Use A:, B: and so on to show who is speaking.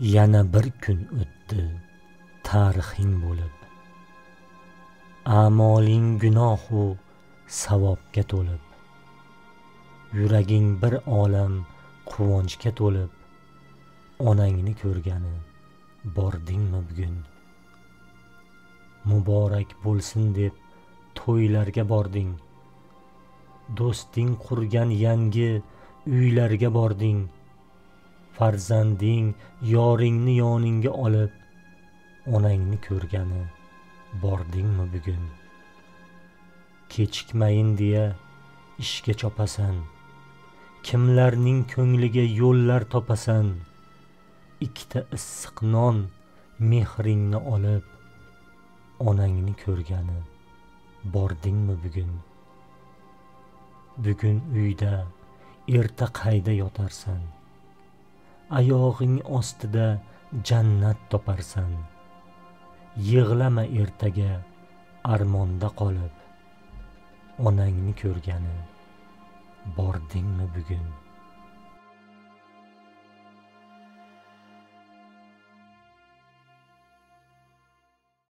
A: yana bir kun o'tdi tarixing bo'lib. A'moling gunohu savobga to'lib. Yuraging bir olam quvonchga to'lib. Onangni ko'rgani bordingmi bugun? Muborak bo'lsin deb to'ylarga bording. Do'sting qurgan yangi uylarga bording. Farzanding yoringni yoningga olib onangni ko'rgani bordingmi bugun? Kechikmayin deya ishga chopasan. Kimlarning ko'ngliga yo'llar topasan? Ikkita issiq non mehringni olib onangni ko'rgani bordingmi bugun? Bugun uyda erta qayda yotarsan? Oyog'ing ostida jannat toparsan. Yig'lama ertaga armonda qolib. Onangni ko'rgani bordingmi bugun?